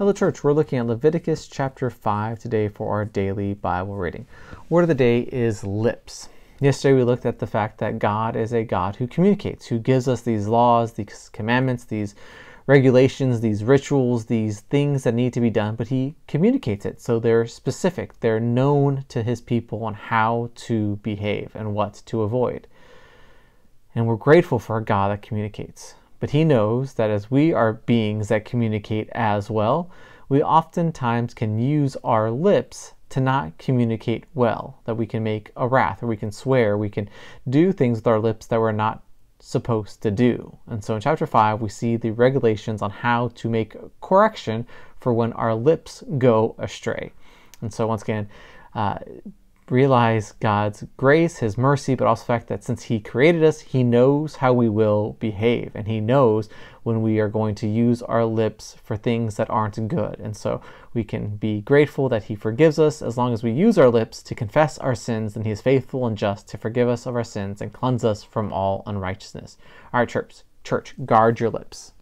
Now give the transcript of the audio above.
Hello, church. We're looking at Leviticus chapter 5 today for our daily Bible reading. Word of the day is lips. Yesterday, we looked at the fact that God is a God who communicates, who gives us these laws, these commandments, these regulations, these rituals, these things that need to be done, but He communicates it. So they're specific, they're known to His people on how to behave and what to avoid. And we're grateful for a God that communicates. But he knows that as we are beings that communicate as well, we oftentimes can use our lips to not communicate well, that we can make a wrath, or we can swear, we can do things with our lips that we're not supposed to do. And so in chapter 5, we see the regulations on how to make correction for when our lips go astray. And so, once again, uh, realize God's grace, His mercy, but also the fact that since He created us, He knows how we will behave. And He knows when we are going to use our lips for things that aren't good. And so we can be grateful that He forgives us as long as we use our lips to confess our sins, and He is faithful and just to forgive us of our sins and cleanse us from all unrighteousness. All right, church, church, guard your lips.